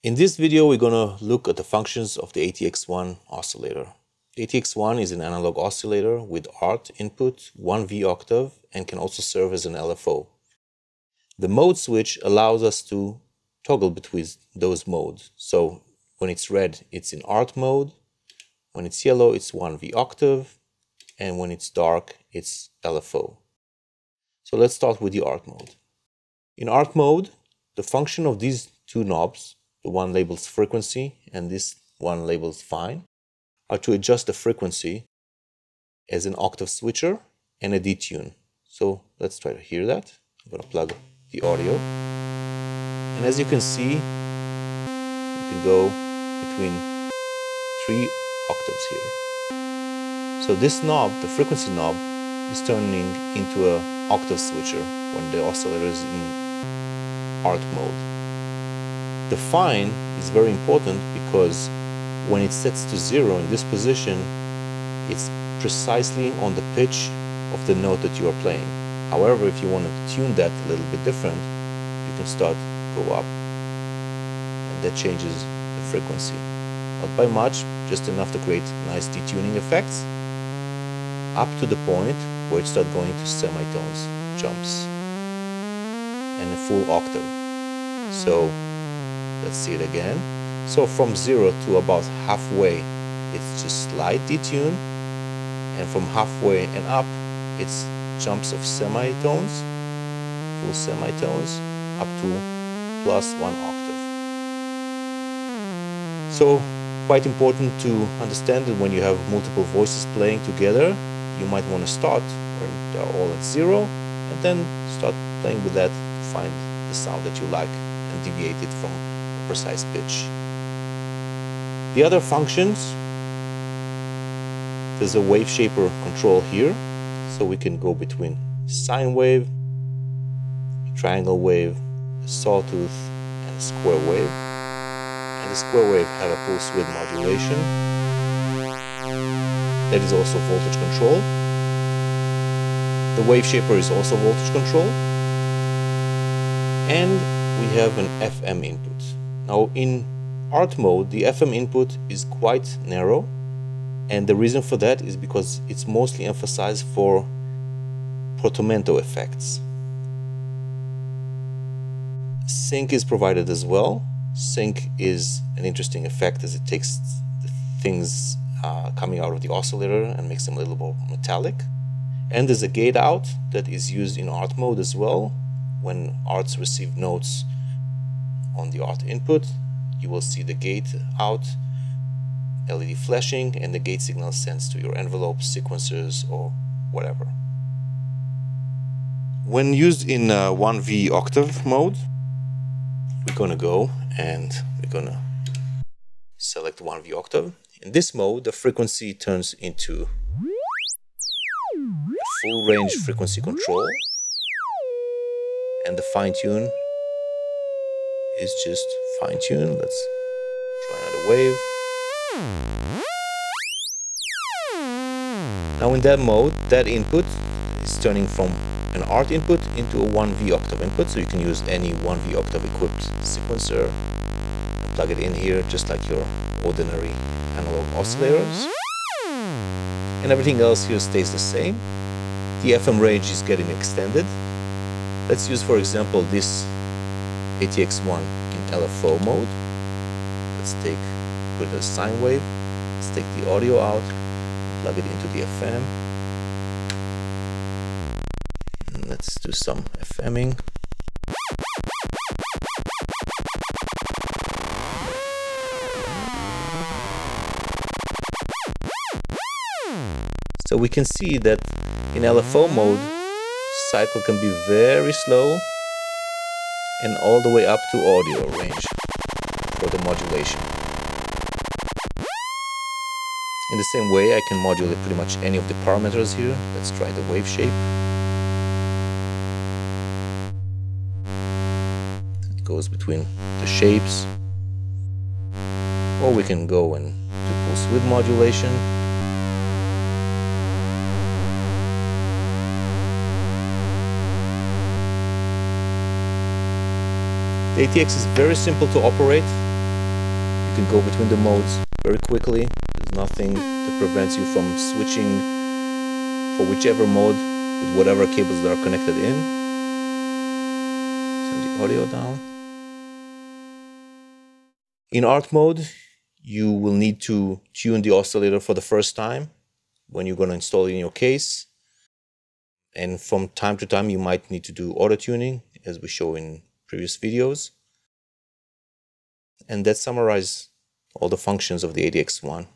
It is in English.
In this video, we're going to look at the functions of the ATX1 oscillator. ATX1 is an analog oscillator with ART input, 1 V octave, and can also serve as an LFO. The mode switch allows us to toggle between those modes. So when it's red, it's in ART mode. When it's yellow, it's 1 V octave. And when it's dark, it's LFO. So let's start with the ART mode. In ART mode, the function of these two knobs, the one labels frequency and this one labels fine, are to adjust the frequency as an octave switcher and a detune. So let's try to hear that. I'm to plug the audio. And as you can see, you can go between three octaves here. So this knob, the frequency knob, is turning into an octave switcher when the oscillator is in ART mode. The fine is very important because when it sets to zero in this position, it's precisely on the pitch of the note that you are playing. However, if you want to tune that a little bit different, you can start go up and that changes the frequency. Not by much, just enough to create nice detuning effects up to the point where it starts going to semitones, jumps, and a full octave. So let's see it again. So from zero to about halfway, it's just slight detune, and from halfway and up, it's jumps of semitones, full semitones, up to plus one octave. So quite important to understand that when you have multiple voices playing together, you might want to start when they're all at zero, and then start playing with that to find the sound that you like and deviate it from precise pitch. The other functions, there's a wave shaper control here, so we can go between sine wave, triangle wave, sawtooth, and square wave. And the square wave have a pulse width modulation. That is also voltage control. The wave shaper is also voltage control. And we have an FM input. Now in art mode, the FM input is quite narrow. And the reason for that is because it's mostly emphasized for portamento effects. Sync is provided as well. Sync is an interesting effect as it takes things uh, coming out of the oscillator and makes them a little more metallic. And there's a gate out that is used in art mode as well. When arts receive notes on the art input, you will see the gate out, LED flashing, and the gate signal sends to your envelope, sequencers, or whatever. When used in uh, 1V octave mode, we're gonna go and we're gonna select 1V octave. In this mode, the frequency turns into full range frequency control and the fine tune is just fine tune. Let's try another wave. Now in that mode, that input is turning from an art input into a 1V octave input, so you can use any 1V octave equipped sequencer and plug it in here just like your ordinary analog oscillators. And everything else here stays the same. The FM range is getting extended. Let's use, for example, this ATX1 in LFO mode. Let's take with a sine wave, let's take the audio out, plug it into the FM. Let's do some FMing. So we can see that in LFO mode, cycle can be very slow and all the way up to audio range for the modulation. In the same way, I can modulate pretty much any of the parameters here. Let's try the wave shape. It goes between the shapes. Or we can go and do pulse width modulation. The ATX is very simple to operate. You can go between the modes very quickly. There's nothing that prevents you from switching for whichever mode with whatever cables that are connected in. Turn the audio down. In art mode, you will need to tune the oscillator for the first time when you're going to install it in your case. And from time to time, you might need to do auto tuning as we show in previous videos. And that summarizes all the functions of the ATX1.